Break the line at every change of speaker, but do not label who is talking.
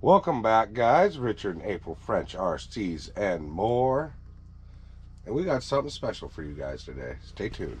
Welcome back, guys. Richard and April French RCs and more. And we got something special for you guys today. Stay tuned.